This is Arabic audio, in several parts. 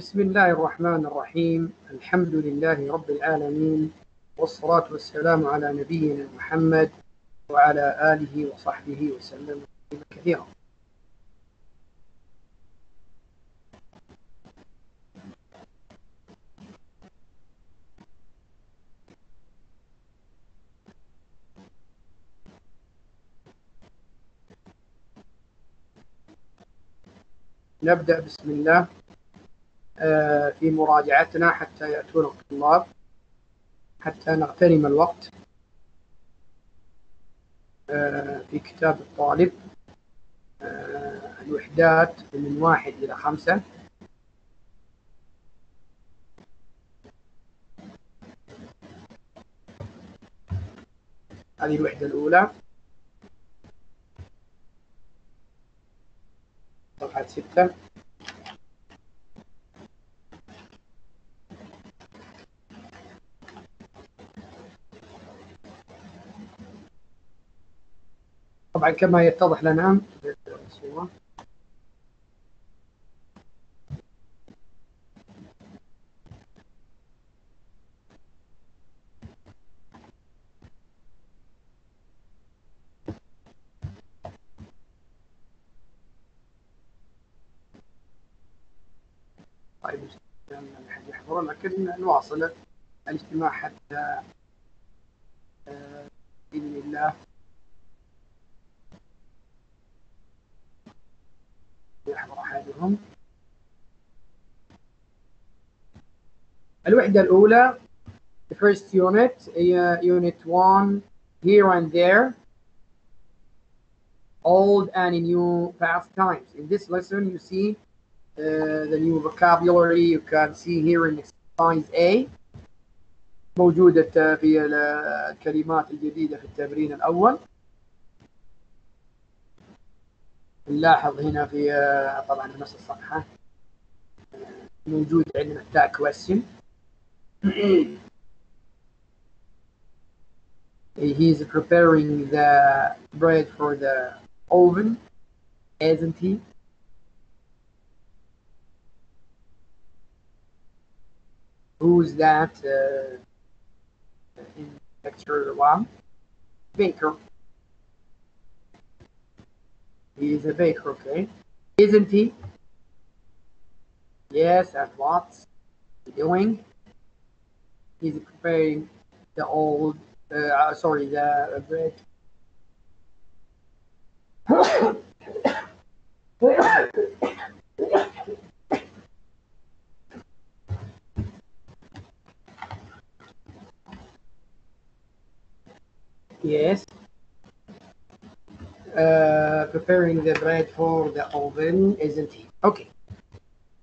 بسم الله الرحمن الرحيم. الحمد لله رب العالمين والصلاة والسلام على نبينا محمد وعلى آله وصحبه وسلم كثيرا. نبدأ بسم الله. في مراجعتنا حتى يأتون الطلاب حتى نغتنم الوقت. آه، في كتاب الطالب آه، الوحدات من واحد إلى خمسة. هذه الوحدة الأولى. صفحة ستة. كما يتضح لنا. الصورة طيب حد يحضر لكن نواصل الاجتماع حتى آه، بإذن الله. أحدهم الوحدة الأولى the first unit هي unit 1 here and there old and new past times in this lesson you see uh, the new vocabulary you can see here in exercise A موجودة في الكلمات الجديدة في التمرين الأول نلاحظ هنا في طبعا نفس الصفحة موجود عندنا تاء question he is preparing the bread for the oven isn't he who's that uh, in picture one baker he is a baker okay eh? isn't he? Yes and what's he doing. He's preparing the old uh, uh sorry the uh, bread. Yes uh, preparing the bread for the oven isn't he okay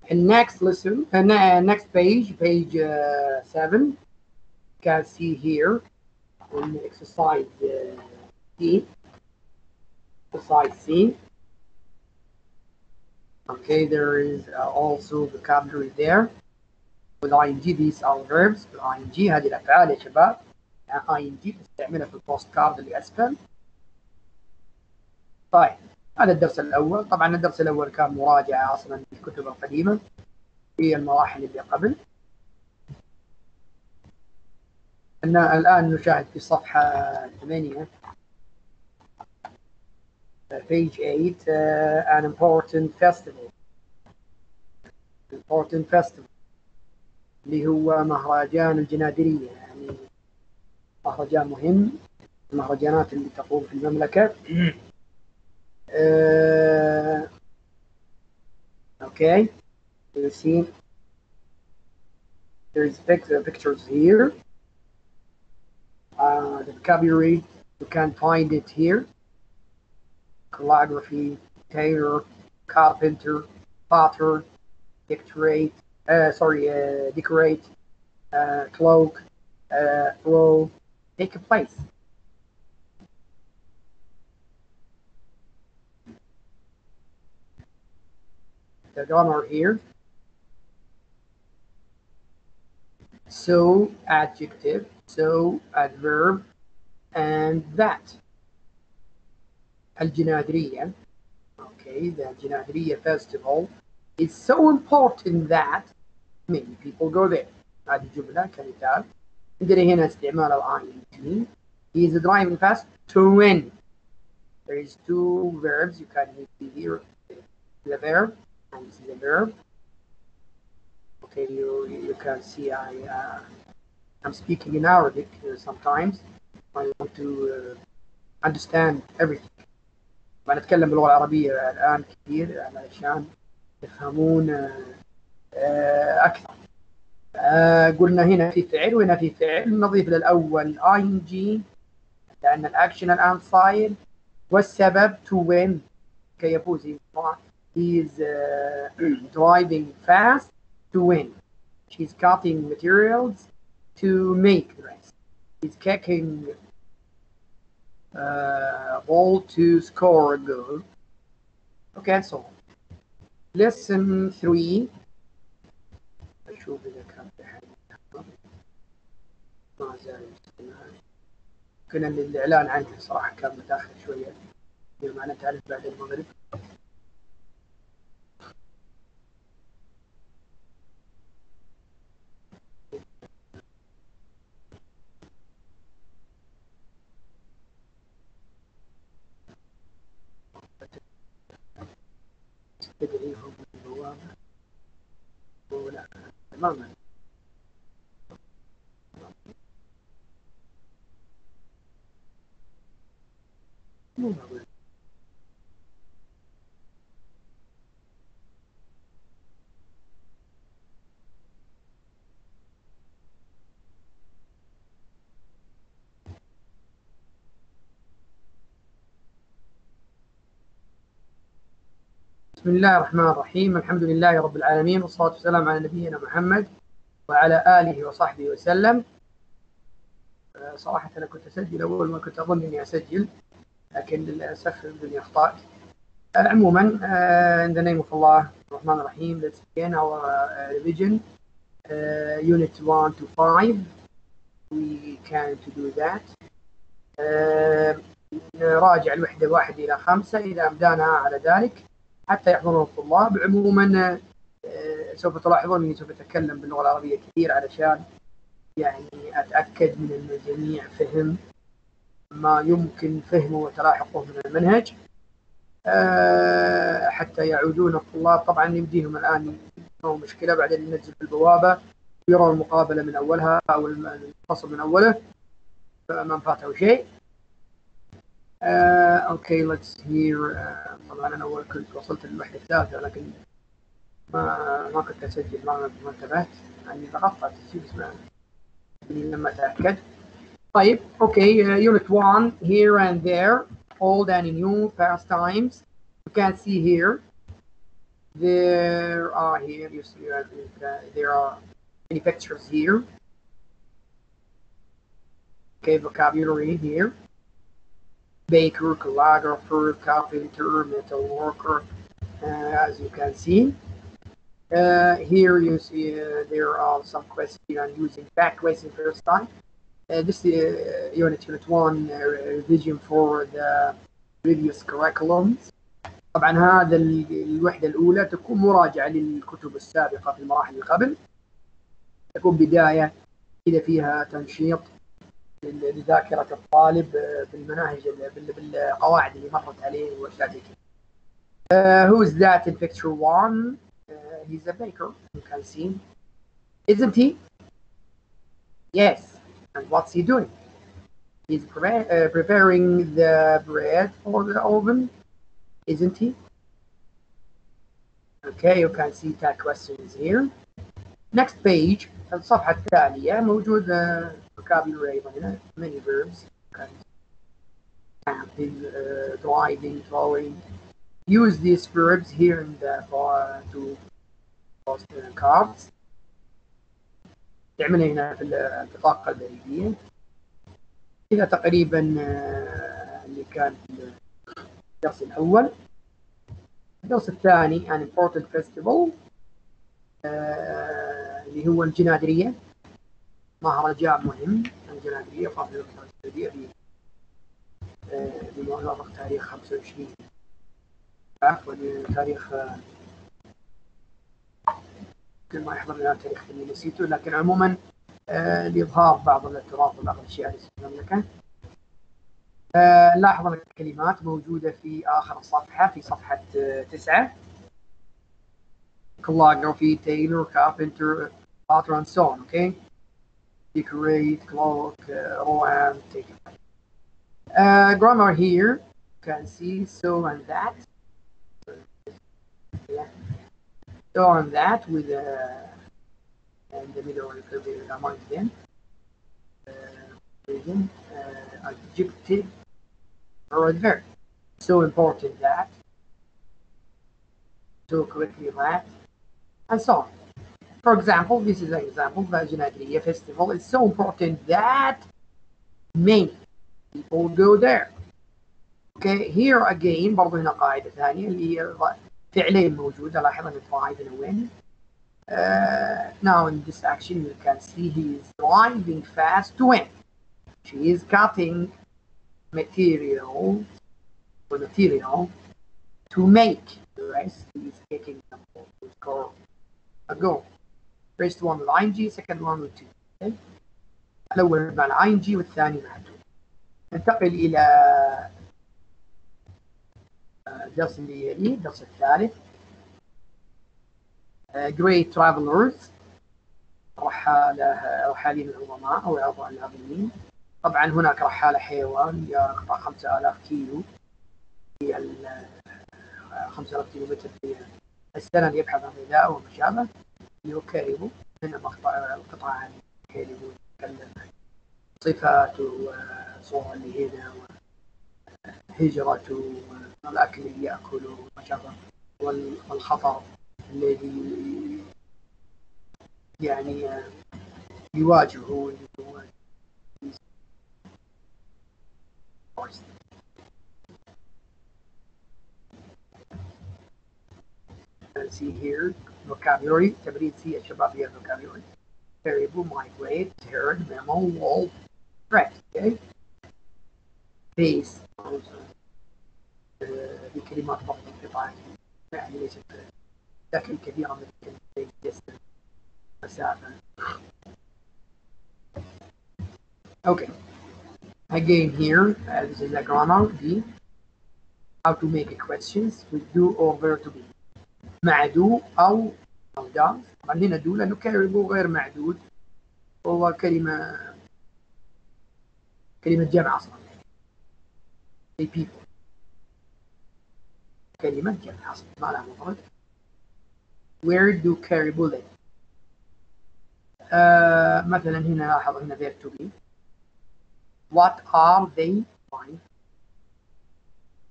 and next lesson uh, next page page uh, 7 you can see here in exercise uh, C exercise C okay there is uh, also vocabulary there with ing these are verbs ing هذه الافعال يا شباب ing تستعملها في البوست كارد اللي اسفل طيب هذا الدرس الأول. طبعا الدرس الأول كان مراجعة أصلا للكتب القديمة في المراحل اللي قبل. أن الآن نشاهد في صفحة 8 page 8 uh, an important festival. Important festival. اللي هو مهرجان الجنادرية. يعني مهرجان مهم. المهرجانات اللي تقوم في المملكة. Uh, okay you see. There's pictures here. Uh, the vocabulary you can find it here. Calligraphy tailor carpenter potter decorate uh, sorry uh, decorate uh, cloak uh, row. Take a place the grammar here so adjective so adverb and that الجنادرية okay the الجنادرية festival is so important that many people go there هذه جملة كمثال عندنا هنا استعمال ال ing he is driving fast to win there is two verbs you can see here the verb and a verb okay you you can see I uh, I'm speaking in Arabic uh, sometimes. I want to uh, understand everything. نتكلم باللغة العربية الآن كثير علشان يفهمون أكثر. قلنا هنا في فعل وهنا في فعل. نضيف للأول ing لأن الأكشن الآن صاير. والسبب to win كي يفوز he is uh, driving fast to win she's cutting materials to make the rest he's kicking uh, ball to score a goal. Okay, so lesson 3 أشوف إذا كان في حاجة ما زال كنا الإعلان عنه صراحة كان متأخر شوية بما أن تعرف بعد المغرب Este que le dijo cuando Obama o la hermana. No. بسم الله الرحمن الرحيم. الحمد لله رب العالمين والصلاة والسلام على نبينا محمد وعلى آله وصحبه وسلم. صراحة أنا كنت أسجل أول ما كنت أظن إني أسجل لكن للأسف الدنيا أخطأت. عموما in the name of Allah الرحمن الرحيم let's begin our uh, revision. unit 1 to 5 we can to do that. نراجع الوحدة واحد إلى خمسة إذا أبدانا على ذلك. حتى يحضرون الطلاب. عموما سوف تلاحظون إني سوف أتكلم باللغة العربية كثير علشان يعني أتأكد من إن الجميع فهم ما يمكن فهمه وتلاحقه من المنهج. حتى يعودون الطلاب. طبعا يمديهم الآن ما مشكلة بعدين ننزل البوابة يرون المقابلة من أولها أو الفصل من أوله فما فاته شيء. Uh, okay, let's hear uh, طبعا انا اول كنت وصلت للوحده الثالثه لكن ما ما كنت اسجل ما ما انتبهت يعني ضغطت على التسجيل بس ما لما اتاكد طيب اوكي uh, unit 1 here and there old and new past times you can see here there are here you see uh, there are many pictures here okay vocabulary here baker, calligrapher, carpenter, metal worker, uh, as you can see. Uh, here you see uh, there are some questions on using back question first time. this is unit unit 1 revision for the previous curriculums. طبعا هذا الوحدة الأولى تكون مراجعة للكتب السابقة في المراحل اللي قبل تكون بداية إذا فيها تنشيط لذاكرة الطالب بالمناهج بالقواعد اللي مرت عليه واشياء زي كذا. Uh, who is that in picture one? Uh, he's a baker, you can see. Isn't he? Yes. And what's he doing? He's pre uh, preparing the bread for the oven, isn't he? Okay, you can see that questions here. Next page, الصفحة التالية موجود vocabulary هنا many verbs camping, uh, driving, throwing. Use these verbs here in the bar to post cards. تعملها هنا في البطاقة البريدية. كذا تقريبا اللي كان في الدرس الأول. الدرس الثاني an important festival اللي هو الجنادرية مهرجان مهم الجنادرية فاضل الجنادرية بموافق تاريخ 25 عفوا تاريخ كل ما يحضر لنا تاريخ اللي نسيته لكن عموما آه لإظهار بعض التراث وبعض الأشياء اللي في المملكة. آه نلاحظ أن الكلمات موجودة في آخر الصفحة في صفحة آه تسعة. calligraphy, tailor, carpenter, potter, and so on, okay? Decorate, clock, uh, OM, take it. Uh, grammar here, you can see so and that. Yeah. So and that with uh, in the middle of the among them. Uh, again, uh, adjective or adverb. So important that. So quickly that and so on. For example, this is an example, Virgin Adria Festival is so important that many people go there. Okay, here again برضه هنا قاعدة ثانية اللي هي فعلين موجودة لاحظ ان drive هنا وين uh, now in this action you can see he is driving fast to win. She is cutting material or material to make the rest he is taking them to score a goal. First one with ing, second one with two. Okay? الأول مع ing والثاني مع two. ننتقل إلى الدرس اللي يليه الدرس الثالث. Great travelers رحالة رحالين العظماء أو العظماء العظيمين. طبعا هناك رحالة حيوان يقطع 5000 كيلو في 5000 كيلو متر في السنة يبحث عن غذاء وما شابه يكرم هنا مقطع القطعة عن كريم يتكلم صفاته وصورة اللي هنا هجرته والأكل اللي يأكله شابه والخطر الذي يعني يواجهه see here. vocabulary, 70 Shababia vocabulary, variable, microwave, terror, memo, wall, threat, okay? Base, also, vi klimatbotten för varje väg. Liksom, där klickar vi an distance. Uh. Okay. Again here, uh, this is a grammar, D. How to make a questions with do, over, to be. مع do أو أو does طبعا هنا do لأنه كاريبو غير معدود. هو كلمة كلمة جمع أصلا. People. كلمة جمع أصلا. ما لها مفرد Where do caribou live؟ آه مثلا هنا لاحظ هنا verb to be. What are they fine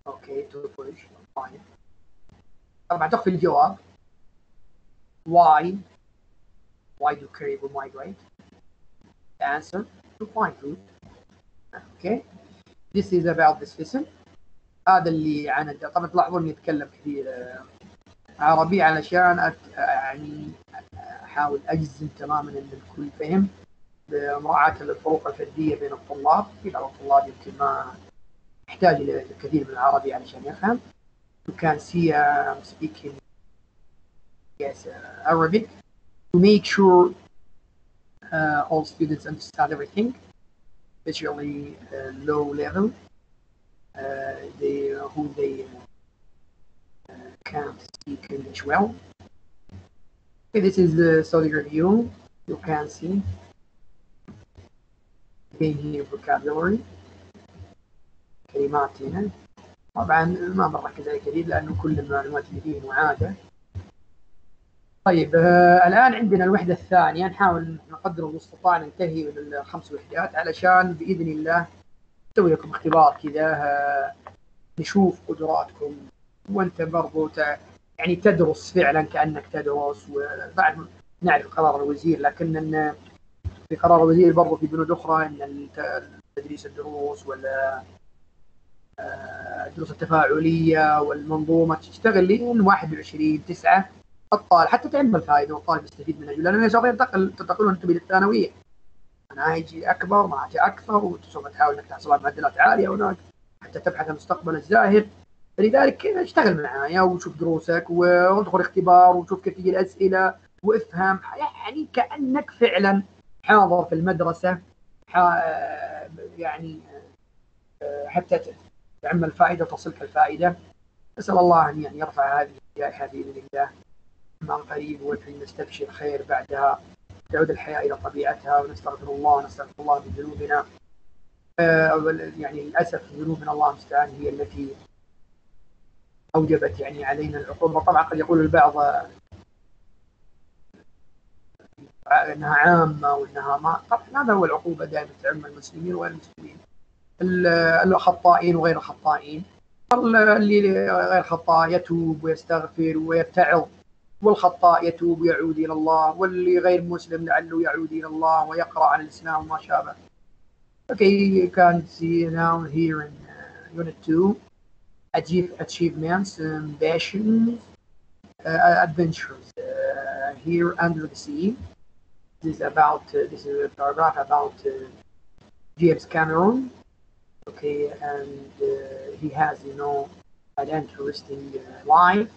Okay to push fine طبعا تخفي الجواب why? Why do caribou migrate? The answer to find food. Okay. This is about this lesson هذا اللي عن طبعا تلاحظون يتكلم كثير عربي علشان أت... يعني أحاول أجزم تماما إن الكل فهم بمراعاة الفروق الفردية بين الطلاب. في بعض الطلاب يمكن ما يحتاج إلى الكثير من العربي علشان يفهم. you can see I'm speaking yes uh, Arabic to make sure uh, all students understand everything, especially uh, low level. they who they can't speak English well. Okay, this is the study review. You can see again here vocabulary كلمات هنا طبعا ما بركز عليه كثير لأنه كل المعلومات اللي فيه معاده. طيب آه الآن عندنا الوحدة الثانية. نحاول نقدر المستطاع ننتهي من الخمس وحدات علشان بإذن الله نسوي لكم اختبار كذا آه نشوف قدراتكم. وأنت برضو يعني تدرس فعلا كأنك تدرس وبعد نعرف قرار الوزير. لكن في قرار الوزير برضو في بنود أخرى إن تدريس الدروس ولا الدروس التفاعلية والمنظومة تشتغل لين 21 9 الطالب حتى تعلم الفائده والطالب يستفيد منها. لأن سوف ينتقل تنتقلون أنتم للثانويه مناهج أكبر مناهج أكثر وسوف تحاول إنك تحصل على معدلات عالية هناك حتى تبحث عن مستقبل الزاهر. فلذلك اشتغل معايا وشوف دروسك وادخل اختبار وشوف كيف تجي الأسئلة وافهم. يعني كأنك فعلا حاضر في المدرسة يعني حتى تعمل فائدة تصلك الفائدة. نسأل الله أن يعني يرفع هذه الجائحة بإذن الله. مع قريب نستبشر خير بعدها. تعود الحياة إلى طبيعتها ونستغفر الله ونستغفر الله من ذنوبنا آه، يعني للأسف ذنوبنا الله المستعان هي التي أوجبت يعني علينا العقوبة. طبعا قد يقول البعض إنها عامة وإنها ما. طبعا هذا هو العقوبة دائما تعم المسلمين وغير المسلمين الخطائين وغير الخطائين اللي غير خطاء يتوب ويستغفر ويتعظ والخطاء يتوب ويعود إلى الله واللي غير مسلم لعله يعود إلى الله ويقرا عن الاسلام وما شابه. Okay, you can see now here in uh, Unit 2 achieve, achievements, ambitions, uh, adventures. Uh, here under the sea, this is about uh, this is a paragraph about uh, James Cameron. Okay, and uh, he has you know an interesting uh, life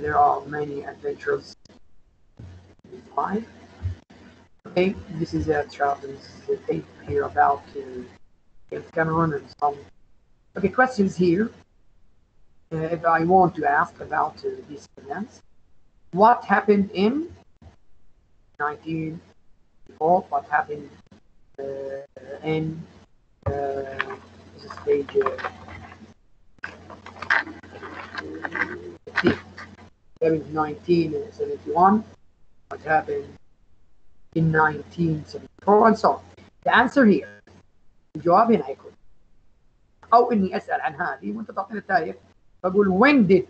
there are many adventures in life. Okay, this is a Travel's tape here about uh, Cameron and some. Okay, questions here. Uh, if I want to ask about uh, these events, what happened in 1984? What happened uh, in uh, this is page uh, 1971, what happened in 1974 and so on. The answer here الجواب هنا يكون أو إني أسأل عن هذه وأنت تعطيني التاريخ فأقول when did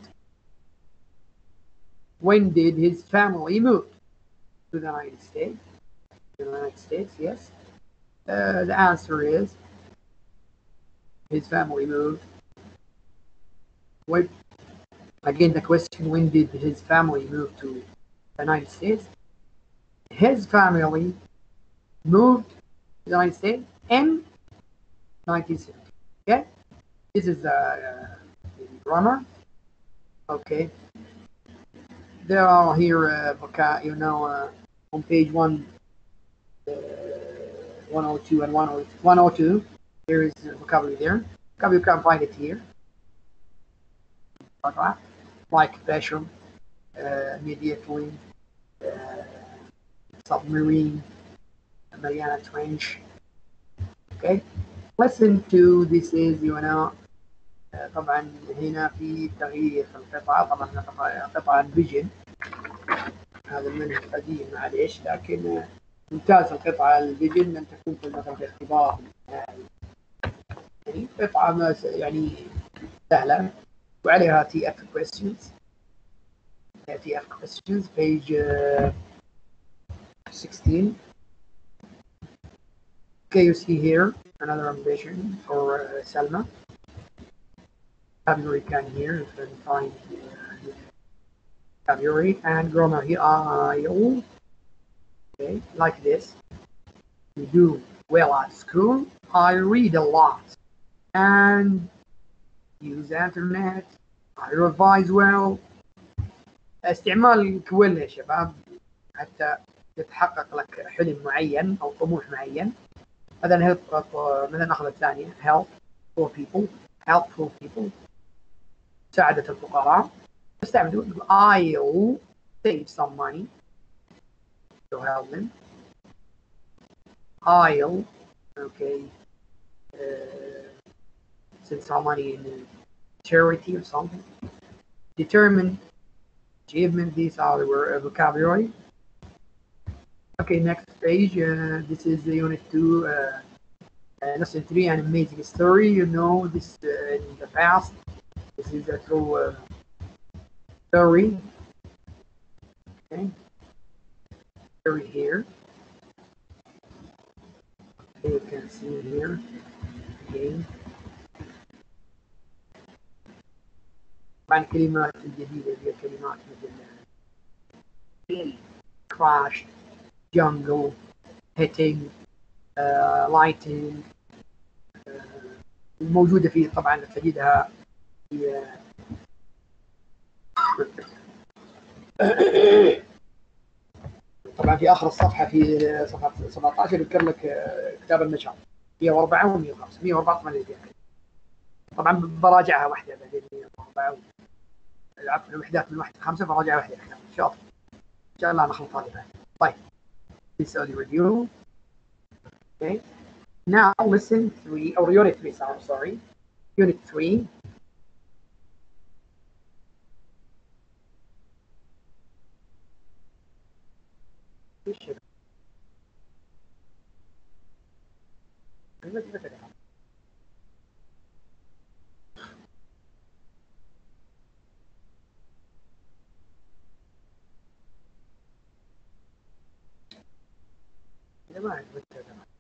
when did his family move to the United States? The United States, yes. Uh, the answer is his family moved when Again, the question, when did his family move to the United States? His family moved to the United States in 1970. Okay? This is the uh, grammar. Okay. There are here, uh, you know, uh, on page one, uh, 102 and 102. There is vocabulary there. You can find it here like Besham, uh, immediately, uh, submarine, Mariana Trench. Okay, listen to this is you know طبعا هنا في تغيير في القطعة طبعا قطعة الفيجن هذا المنهج قديم معليش لكن ممتاز القطعة ال vision لن تكون في مثلا في اختبار يعني قطعة يعني سهلة وعليها TF questions TF page uh, 16 okay you see here another ambition for uh, Selma vocabulary can here you can find uh, vocabulary and grammar here I okay like this you do well at school I read a lot and use internet I revise well استعمال كويل يا شباب حتى يتحقق لك حلم معين او طموح معين مثلا help مثلا ناخذ الثانية help for people helpful people مساعدة الفقراء استعمل I'll save some money to help them I'll okay uh, send some money in charity or something. Determine achievement. These are the vocabulary. Okay, next page. Uh, this is the unit two, uh, uh, lesson three, an amazing story. You know this uh, in the past. This is a true uh, story. Okay, story here. Okay, you can see here. Okay. طبعا الكلمات الجديدة هي كلمات مثل crash, jungle, hitting, uh, lighting uh, موجودة في طبعا تجدها في طبعا في آخر الصفحة في صفحه 17 يذكر لك كتاب النشاط 104 و105 104 طبعا طبعا براجعها واحدة بعدين 104 عفوا الوحدات من واحد لخمسه براجع واحدة. شاطر إن شاء الله نخلط هذه طيب. نسوي ريفيو okay. Now listen 3 or unit 3 sorry. Sorry unit 3 Fische. Können wir die bitte haben? Never mind, what's that?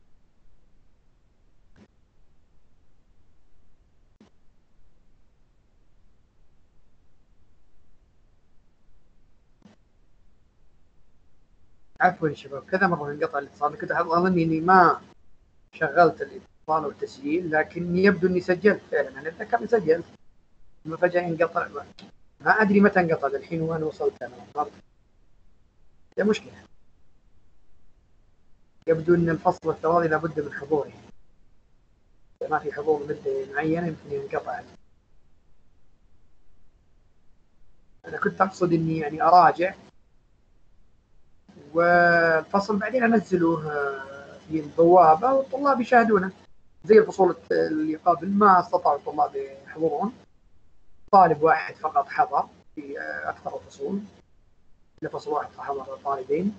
عفوا شباب كذا مرة انقطع الاتصال كنت أظن إني ما شغلت الاتصال والتسجيل لكن يبدو إني سجلت فعلا أنا أتذكر إني سجلت. ثم فجأة انقطع ما أدري متى انقطع الحين وين وصلت أنا؟ هي مشكلة. يبدو إن الفصل التواضي لابد من حضوره إذا ما في حضور مدة معينة يمكن ينقطع. أنا كنت أقصد إني يعني أراجع. والفصل بعدين انزله في البوابة والطلاب يشاهدونه. زي الفصول اللي قبل ما استطاعوا الطلاب يحضرون. طالب واحد فقط حضر في أكثر الفصول. لفصل واحد حضر طالبين.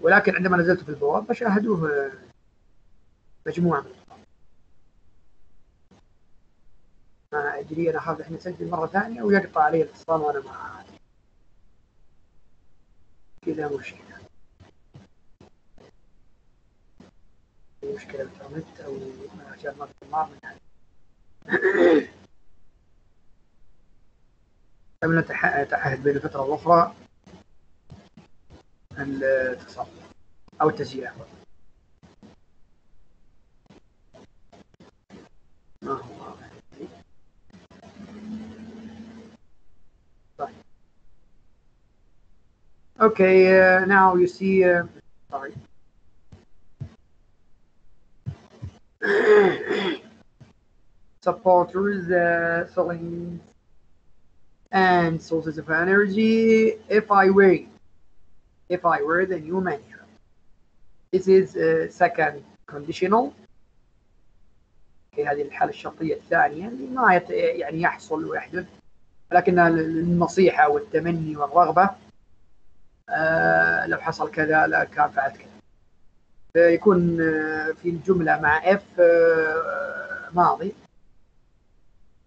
ولكن عندما نزلت في البوابة شاهدوه مجموعة من الطلاب. ما أدري أنا أخاف إحنا نسجل مرة ثانية ويقطع علي الاتصال وأنا ما كذا مشكلة. مشكلة بالإنترنت أو ما النار من هذا. قبل نتعهد بين الفترة الأخرى الاتصال أو التسجيل عفوا okay uh, now you see uh, sorry supporters uh, selling and sources of energy if I wait if I were the new manager. This is uh, second conditional في هذه الحالة الشرطية الثانية ما يعني يحصل ويحدث ولكن النصيحة والتمني والرغبة آه لو حصل كذا لا كان فعلت كذا فيكون آه في الجملة مع if آه ماضي.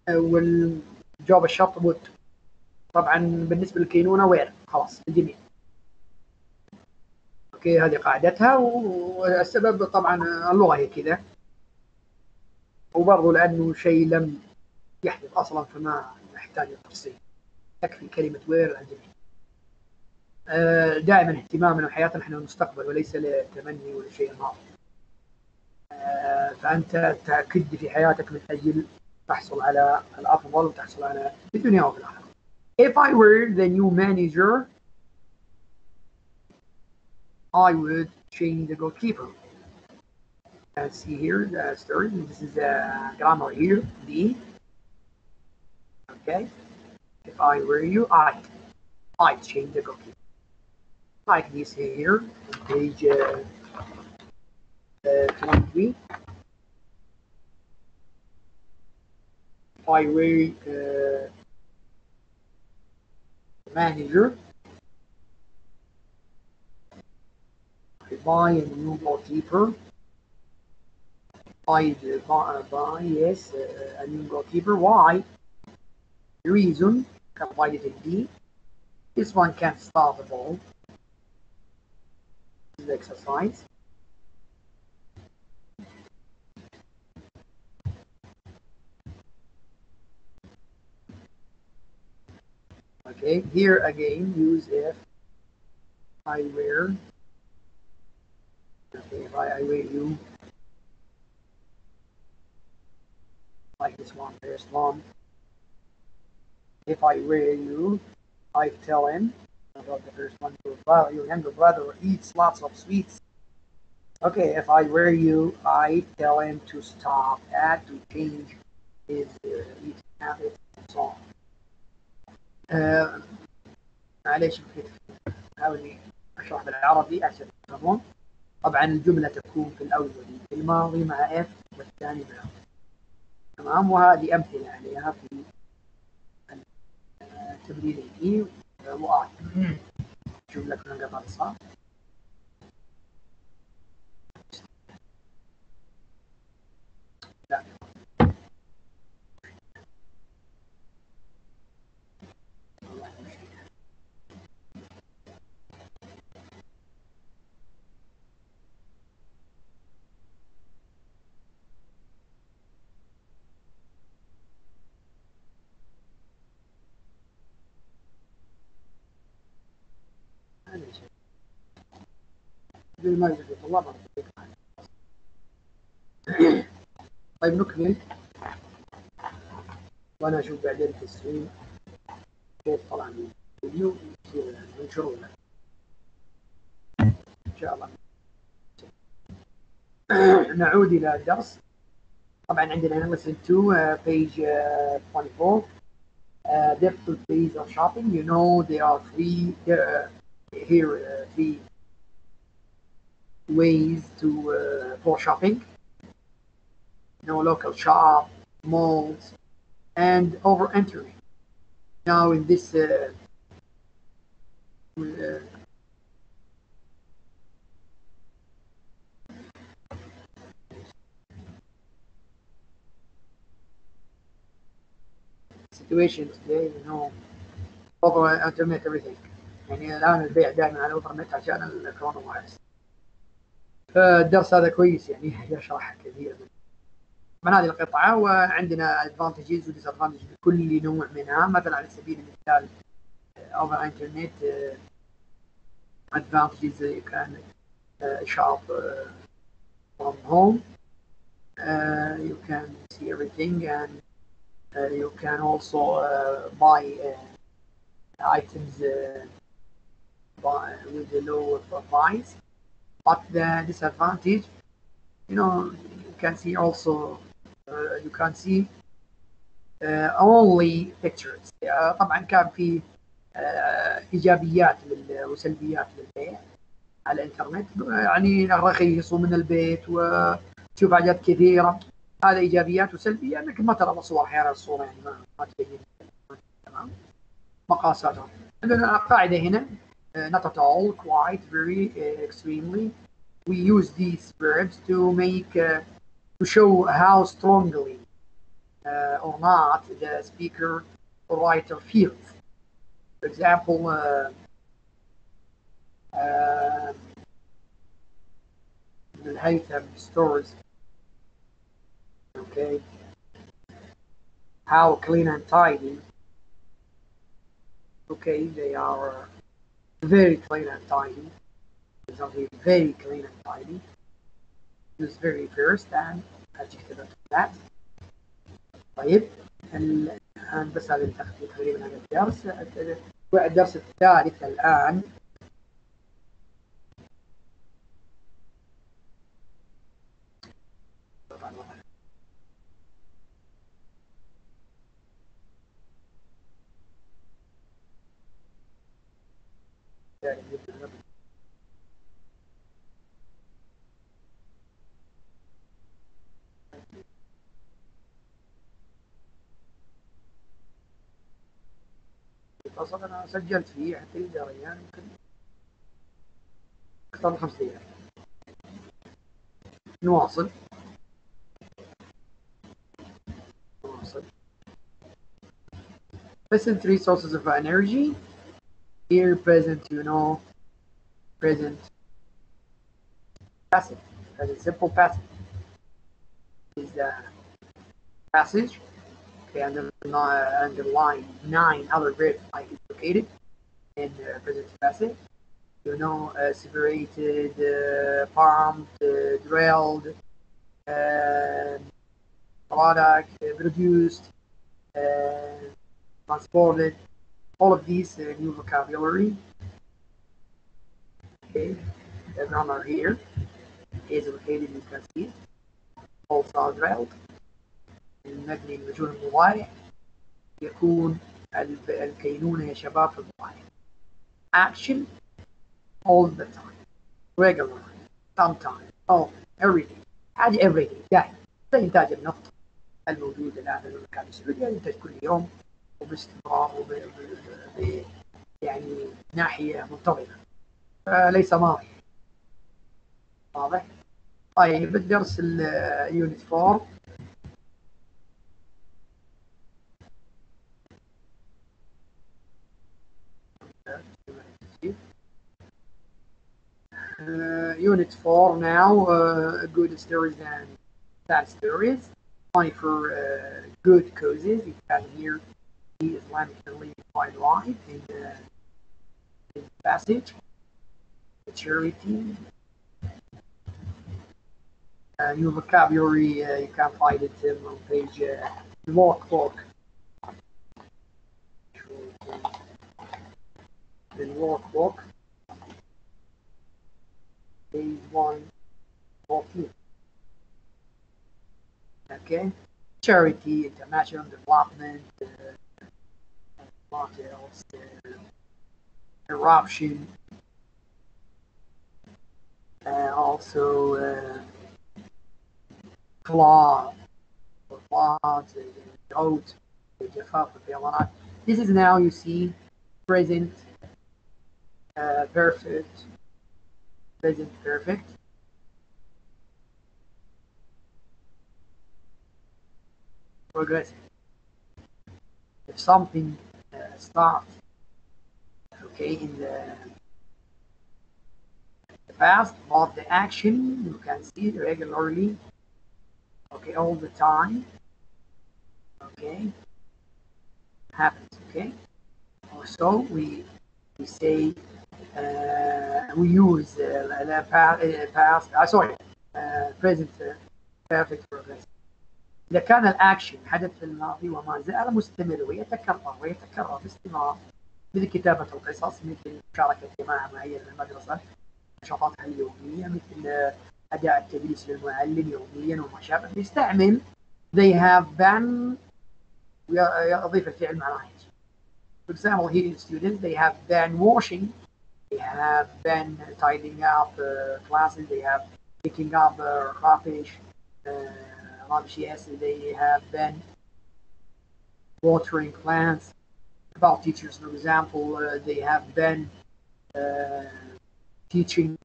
والجواب الشرط would طبعا بالنسبة للكينونة were. خلاص الجميع. okay هذه قاعدتها. والسبب طبعا اللغة هي كذا. وبرضه لأنه شيء لم يحدث أصلا فما نحتاج التفصيل. تكفي كلمة were الجميع آه، دائما اهتمامنا وحياتنا إحنا المستقبل وليس للتمني ولا شيء الماضي آه، فانت تكد في حياتك من أجل تحصل على الافضل وتحصل على في الدنيا وفي الاخره. If I were the new manager I would change the goalkeeper. Let's see here the story. This is the grammar here, B. Okay. If I were you, I, I change the goalkeeper. Like this here, page uh, uh, 23. If I were uh, manager, buy a new goalkeeper. Buy, buy, buy yes, uh, a new goalkeeper. Why? The reason, provided in D, this one can't start the ball. Exercise. Okay, here again, use if I wear Okay, if I, I rate you like this one, first one. If I rate you, I tell him about the first one. Brother, your younger brother eats lots of sweets. Okay, if I were you, I tell him to stop that, to change his uh, eating habits and so on. Uh, معلش حاول اشرح بالعربي عشان تفهمون طبعا الجملة تكون في الأول الماضي مع if والثاني مع تمام وهذه أمثلة عليها في التمرين اي واي جملة كنا قبل صح لا ما يوجد طلاب طيب نكمل. وأنا أشوف بعدين في السعودية كيف طلع من الفيديو ننشره لك إن شاء الله. نعود إلى الدرس. طبعا عندنا هنا uh, page uh, 24 uh, difficult ways of shopping. You know uh, here uh, three ways to uh, for shopping you know local shop malls and over entering now in this uh, uh, situation today you know over internet everything يعني الان البيع دائما على الانترنت عشان الكورونا فايروس فالدرس هذا كويس يعني يشرح كثير من هذه القطعة وعندنا advantages و disadvantages لكل نوع منها مثلا على سبيل المثال uh, you can uh, shop uh, from home uh, you can see everything and uh, you can also uh, buy uh, items uh, by, with a lower price but the disadvantage you know you can see also uh, you can see uh, only pictures. Uh, طبعا كان في uh, إيجابيات وسلبيات للبيع على الإنترنت. يعني رخيص ومن البيت وتشوف حاجات كثيرة. هذا إيجابيات وسلبيه انك ما ترى الصور أحيانا الصورة يعني ما تبين. تمام. مقاساتها. عندنا قاعدة هنا. Uh, not at all, quite, very, uh, extremely. We use these verbs to make, uh, to show how strongly uh, or not the speaker or writer feels. For example, uh, uh, Haytham stores, okay, how clean and tidy, okay, they are uh, very clean and tidy. Something very clean and tidy. Use very first and adjective after that. طيب ال- الآن بس هذا التخطيط تقريبا هذا الدرس الدرس الثالث الآن أصلا أنا سجلت فيه حتى يقدر يعني يمكن. أكثر من خمس أيام نواصل. نواصل. Present three sources of energy. Here present, you know, present passive. Present simple passive is the passage. Okay, under, uh, underline nine other verbs like is located in uh, present passive. You know, uh, separated, uh, pumped, uh, drilled, uh, product, uh, produced, uh, transported, all of these uh, new vocabulary. Okay, the grammar here is located you can see all are drilled المبني المجهول المضارع يكون الكينونة يا شباب في المضارع action all the time regular sometimes oh every day حاجة every day دائما زي إنتاج النفط الموجود الآن في المملكة السعودية ينتج كل يوم وباستمرار وب يعني ناحية منتظمة فليس ماضي واضح؟ طيب الدرس اليونت 4 Uh, unit 4 now, uh, good stories and bad stories. Only for uh, good causes. You can hear the Islamically defined life in the, in the passage. Charity. Uh, new vocabulary, uh, you can find it um, on page uh, the workbook. The workbook page 114. Okay, charity, international development, uh, Mocktails and, and And also uh, Claw. Claws and Goat. They just help a lot. This is now you see present uh, perfect. Present perfect. progress. If something uh, starts, okay, in the, the past, but the action you can see regularly, okay, all the time, okay, happens, okay. Also, we we say uh, we use uh, past uh, sorry present perfect progress إذا كان الأكشن حدث في الماضي وما زال مستمر ويتكرر ويتكرر باستمرار مثل كتابة القصص مثل مشاركة جماعة معينة في المدرسة نشاطاتها اليومية مثل أداء التدريس للمعلم يوميا وما شابه يستعمل they have been يضيف الفعل مع نهاية For example, here students, they have been washing they have been tidying up uh, classes, they have picking up uh, rubbish, uh, yes, they have been watering plants. About teachers, for example, uh, they have been uh, teaching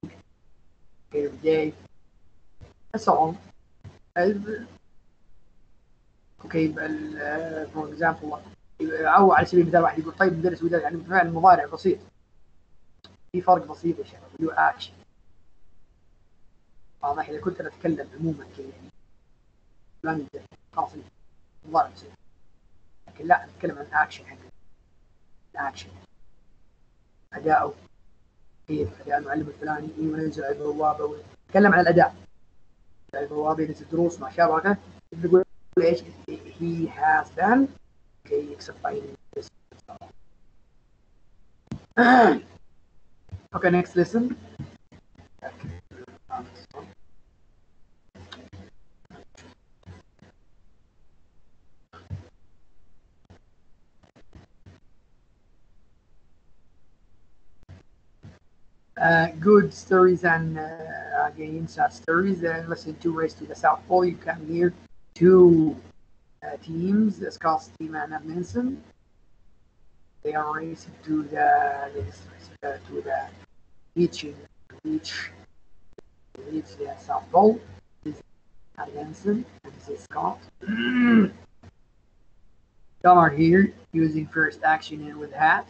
every day. That's all. Uh, uh, for example, أو على سبيل المثال واحد يقول طيب مدرس ودرس يعني فعل مضارع بسيط في فرق بسيط يا شباب هو اكشن واضح اذا كنت اتكلم عموما كذا يعني فلان خلاص الله بسيط لكن لا نتكلم عن اكشن حق الاكشن اداؤه كيف؟ أداء المعلم الفلاني ينزل على البوابه نتكلم عن الأداء. البوابه ينزل دروس ما شابه يقول إيش؟ He has done okay explain this Okay, next lesson. Uh, good stories and uh, again sad stories. Uh, listen to Race to the South Pole. You can hear two uh, teams, the Scots team and Edmondson. They are racing to the, to the reaching reach reach the South Pole. This and this is Scott. Are here using first action and with hat,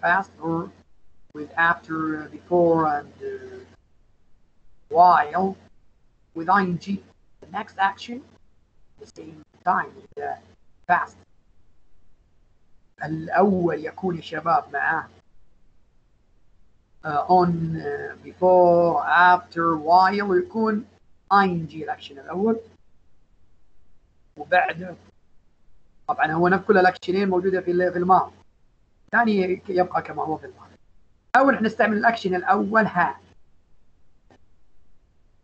fast or with after, uh, before, and uh, while with ing. The next action, the same time the fast. الأول يكون الشباب معاه uh, on uh, before after while يكون ing الأكشن الأول وبعد طبعا هو نفس كل الأكشنين موجودة في في الماضي الثاني يبقى كما هو في الماضي أول نستعمل الأكشن الأول ها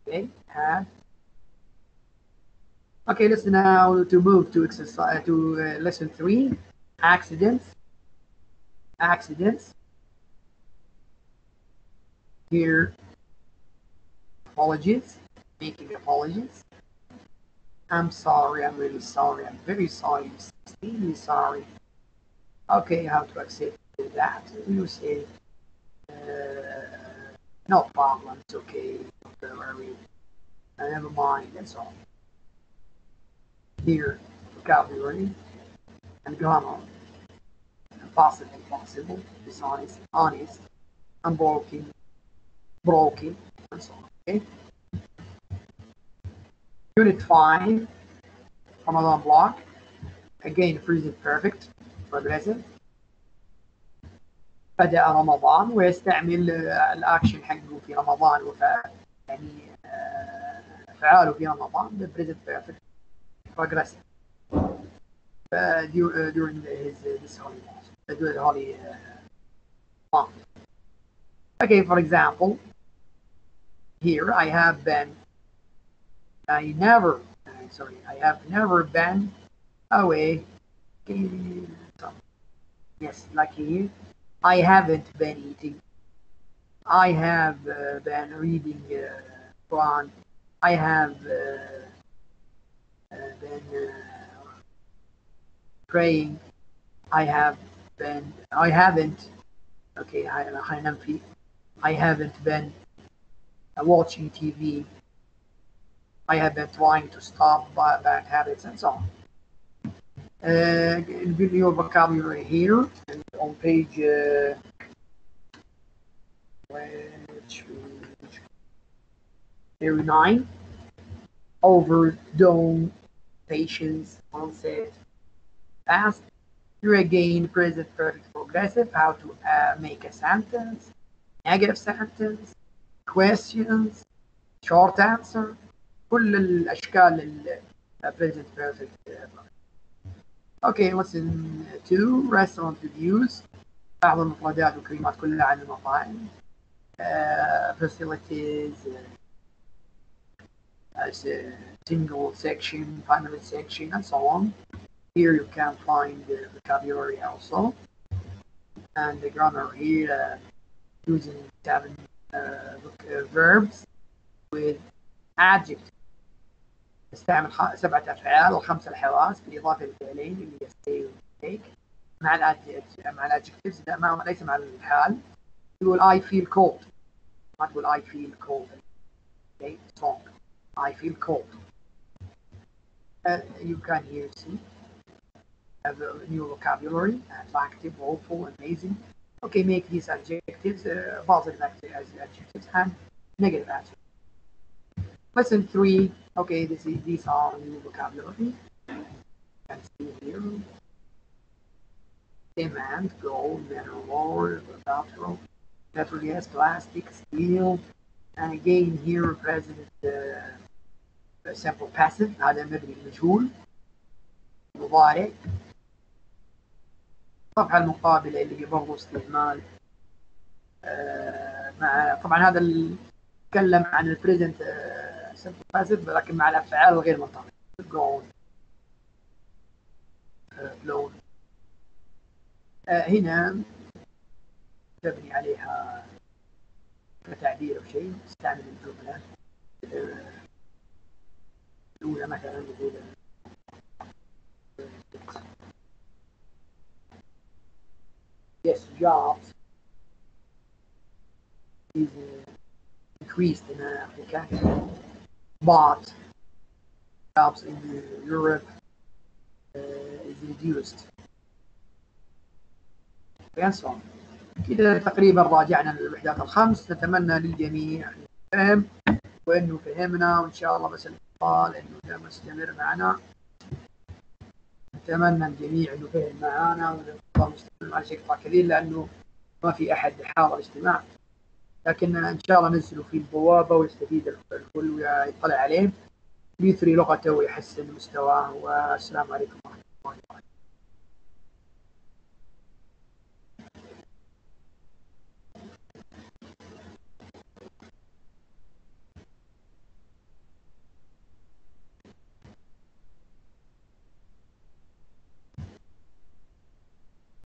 okay have okay let's now to move to exercise to uh, lesson three accidents accidents here apologies making apologies I'm sorry I'm really sorry I'm very sorry extremely sorry okay how to accept that you say uh, no problem it's okay don't worry never mind that's all. Here vocabulary and grammar possible possible. Dishonest honest unbroken broken. And so on okay? Unit 5 Ramadan block. Again present perfect progressive بدأ رمضان ويستعمل الأكشن حقه في رمضان وف يعني أفعاله في رمضان progressive uh, during his uh, this holy uh, during the holy uh, month. Okay, for example, here I have been. I never. Sorry, I have never been away. Yes, like here. I haven't been eating. I have uh, been reading uh, Quran. I have uh, been praying. I have been. I haven't. Okay, I, I haven't been watching TV. I have been trying to stop bad habits and so on Uh, your vocabulary here and on page uh, which, which, 9 overdone patience onset past you again present perfect progressive how to uh, make a sentence negative sentence questions short answer كل الاشكال present perfect Okay, what's in two? Restaurant reviews. بعض المفردات والكلمات كلها عن المطاعم. Uh, facilities. Uh, as a single section, primary section, and so on. Here you can find the vocabulary also. And the grammar here uh, using seven uh, verbs with adjectives. استعمل سبعة أفعال وخمس الحواس بالإضافة للفعلين اللي هي stay و مع الادجكتيف مع الادجكتيفز مع ليس مع الحال تقول I feel cold ما تقول I feel cold okay strong I feel cold uh, you can here see have a new vocabulary attractive hopeful amazing okay make these adjectives uh, positive adjectives and negative adjectives Lesson 3, okay, this is, these are new vocabulary. You can see here. Cement, gold, mineral water, natural, natural gas, plastic, steel. And again here present the uh, simple passive هذا مبني مجهول مضارع الصفحة المقابلة اللي برضه استعمال آه مع طبعا هذا تكلم عن البريزنت آه simple passive لكن مع الأفعال الغير منطقية. gone blown آه هنا تبني عليها كتعبير أو شيء تستعمل الجملة. الأولى مثلا نقول yes jobs is increased in Africa. Bought jobs in Europe uh, is reduced. All. كده تقريبا راجعنا للوحدات الخمس نتمنى للجميع الفهم وأنه فهمنا وإن شاء الله بس الإطفال أنه ده مستمر معنا نتمنى الجميع أنه فهم معنا والاطفال مستمر مع شيء كثير لأنه ما في أحد حاضر اجتماع لكن إن شاء الله ننزله في البوابة ويستفيد الكل ويطلع عليه. ليثري لغته ويحسن مستواه. والسلام عليكم ورحمة الله وبركاته.